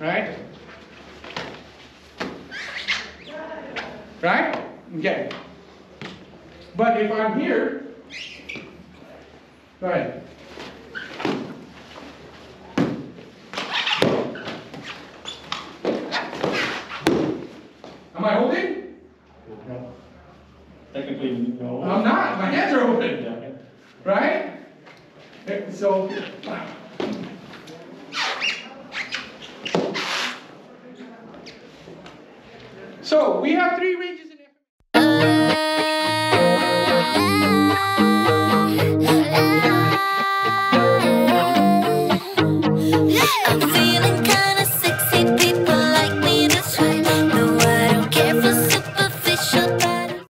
right? Right? Okay. But if I'm here, ahead. Am I holding? No. Technically, no. I'm not. My hands are open. Right? So, So we have three ranges.